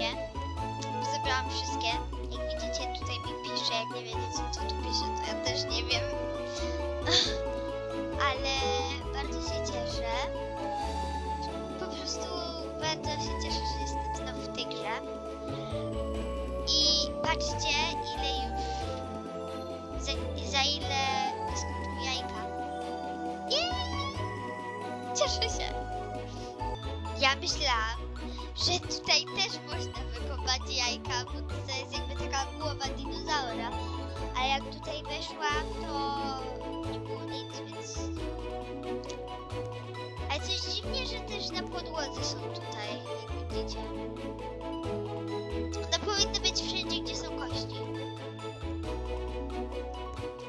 wreszcie. Zebrałam wszystkie. Jak widzicie, tutaj mi pisze. Jak nie wiecie, co tu pisze, to ja też nie wiem. Ale bardzo się cieszę. Po prostu bardzo się cieszę, że jestem znowu w tej grze. I patrzcie, ile już. Za, za ile jajka. Cieszę się. Ja myślałam, że tutaj też można wykopać jajka, bo to jest jakby taka głowa dinozaura. A jak tutaj weszłam, to nie było nic, więc... Ale coś dziwnie, że też na podłodze są tutaj, jak widzicie. One powinny być wszędzie, gdzie są kości.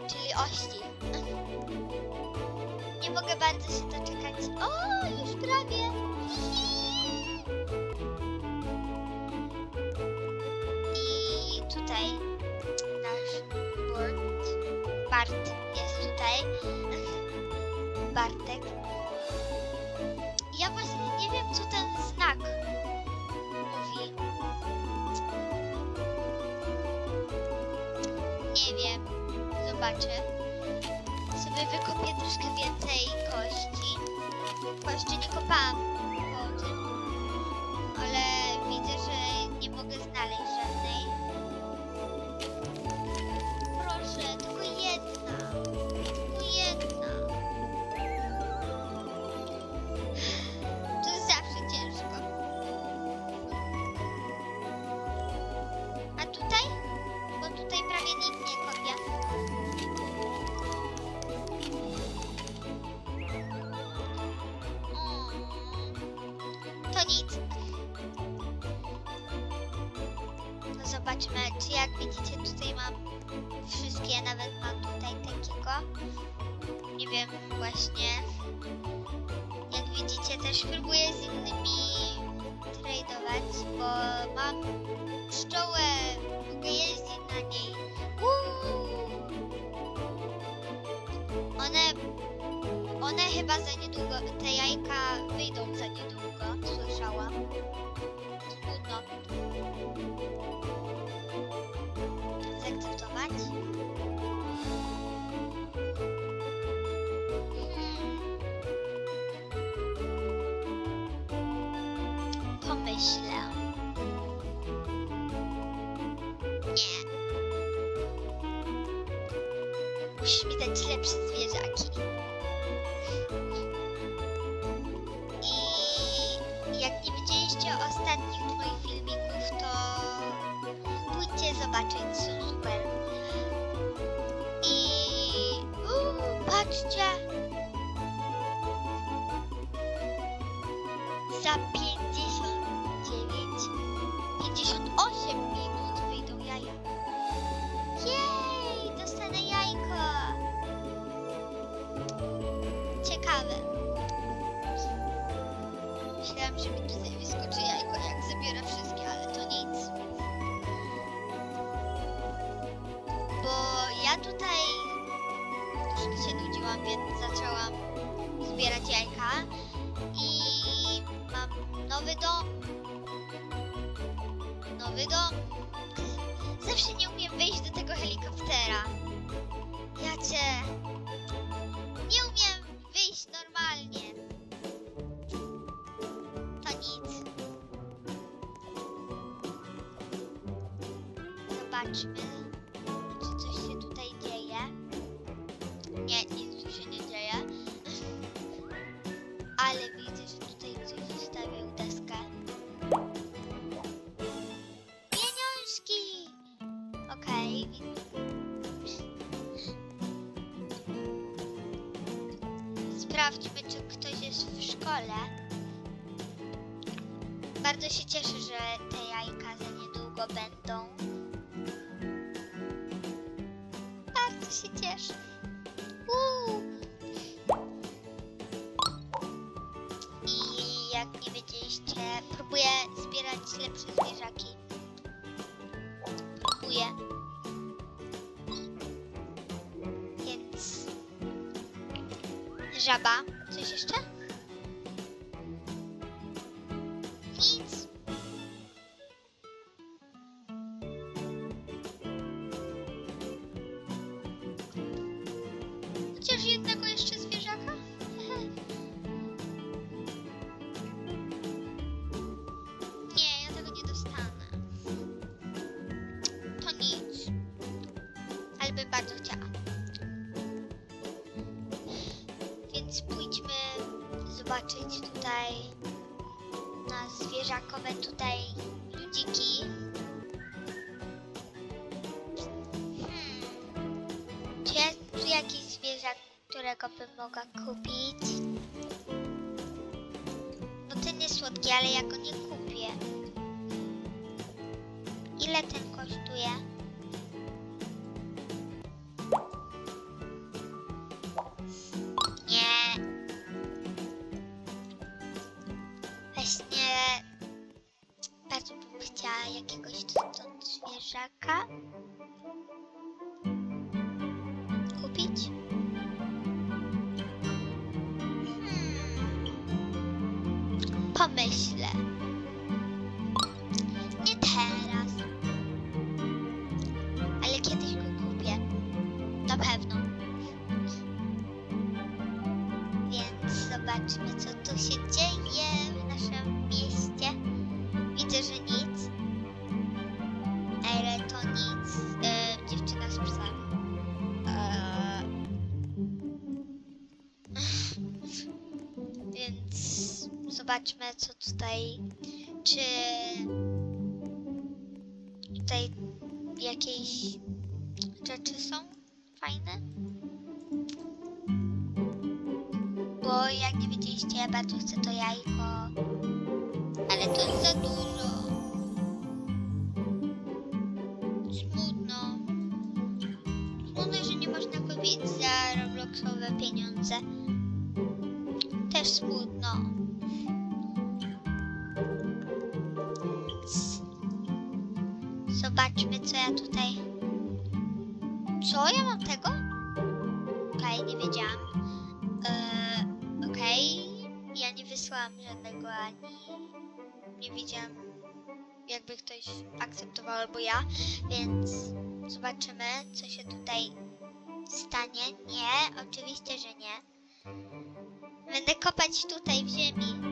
Czyli ości. Nie mogę bardzo się doczekać. O, już prawie. Bart jest tutaj. Bartek. Ja właśnie nie wiem, co ten znak mówi. Nie wiem. Zobaczę. Sobie wykopię troszkę więcej kości. Jeszcze nie kopałam zobaczmy, czy jak widzicie tutaj mam wszystkie, nawet mam tutaj takiego. Nie wiem właśnie. Jak widzicie też próbuję z innymi tradować, bo mam pszczołę, mogę jeździć na niej. Uuu. One one chyba za niedługo, te jajka wyjdą za niedługo, Pomyślę. Nie. Musisz mi dać lepsze zwierzaki. I jak nie widzieliście ostatnich moich filmików, to pójdźcie zobaczyć, są. I uuu, patrzcie! Za Myślałam, że mi tutaj wyskoczy jajko, jak zabiorę wszystkie, ale to nic. Bo ja tutaj troszkę się nudziłam, więc zaczęłam zbierać jajka i mam nowy dom. Nowy dom. Zawsze nie umiem wejść do tego helikoptera. Ja cię... Nie umiem wyjść normalnie. Zobaczmy, czy coś się tutaj dzieje. Nie, nic tu się nie dzieje. Ale widzę, że tutaj ktoś zostawił deskę. Pieniążki! Okej. Sprawdźmy, czy ktoś jest w szkole. Bardzo się cieszę, że te jajka za niedługo będą. Bardzo się cieszę. Uuu. I jak nie wiedzieliście, próbuję zbierać lepsze zwierzaki. Próbuję. Więc... Żaba. Coś jeszcze? Zobaczyć tutaj na zwierzakowe tutaj ludziki. Hmm. Czy jest tu jakiś zwierzak, którego bym mogła kupić? Bo ten jest słodki, ale ja go nie kupię. Ile ten kosztuje? Chciała jakiegoś stąd zwierzaka kupić. Hmm. Pomyślę. Nie zobaczmy, co tutaj. Czy tutaj jakieś rzeczy są fajne? Bo jak nie widzieliście, ja bardzo chcę to jajko. Ale to jest za dużo. Smutno. Smutno, że nie można kupić za Robloxowe pieniądze. Też smutno. Wysłałam żadnego ani nie widziałam, jakby ktoś akceptował albo ja, więc zobaczymy, co się tutaj stanie. Nie, oczywiście, że nie. Będę kopać tutaj w ziemi.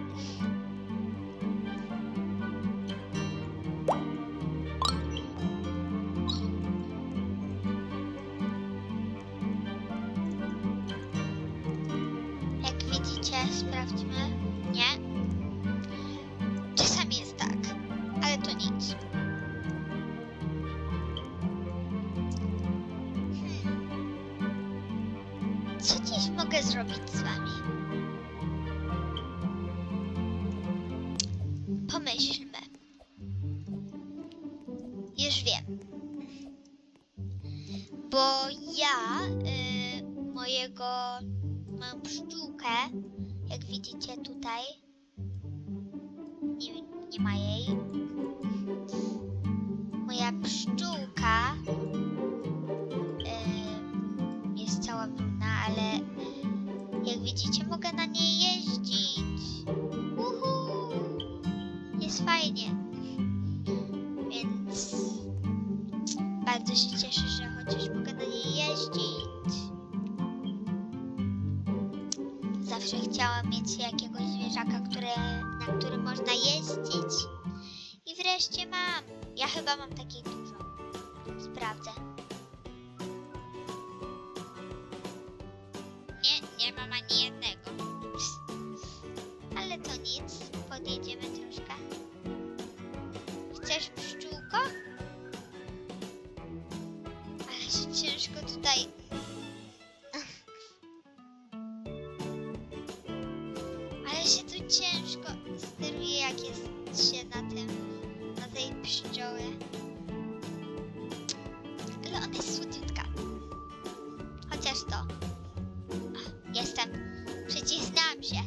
Co dziś mogę zrobić z wami? Pomyślmy. Już wiem. Bo ja y, mojego moją pszczółkę, jak widzicie tutaj, nie, nie ma jej. Zawsze chciałam mieć jakiegoś zwierzaka, które, na którym można jeździć. I wreszcie mam. Ja chyba mam takiej dużo. Sprawdzę. Nie, nie mam ani jednego. Ale to nic. Podjedziemy troszkę. Chcesz pszczółko? Ale ciężko tutaj To. Jestem. Przycisnęłam się.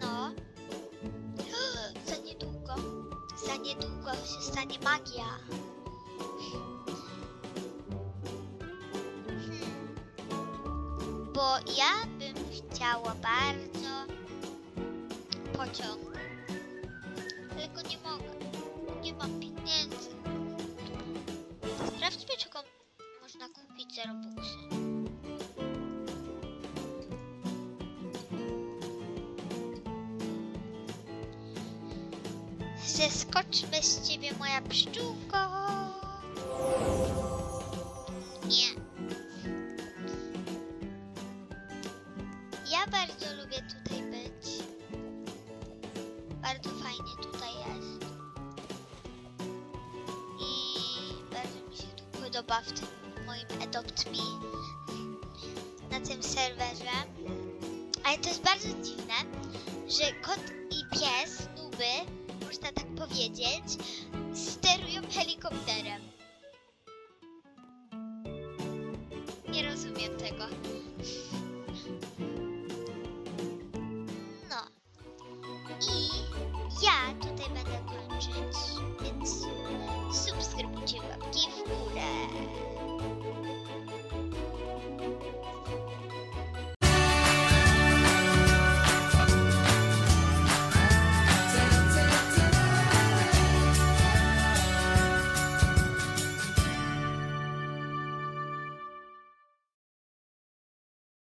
No. Za niedługo. Za niedługo się stanie magia. Hmm bo ja bym chciała bardzo pociąg. Zeskoczmy z ciebie, moja pszczółko. Nie. Ja bardzo lubię tutaj być. Bardzo fajnie tutaj jest. I bardzo mi się tu podoba w tym moim Adopt Me. Na tym serwerze. Ale to jest bardzo dziwne, że kot i pies, nuby, można tak powiedzieć, sterują helikopterem. Nie rozumiem tego.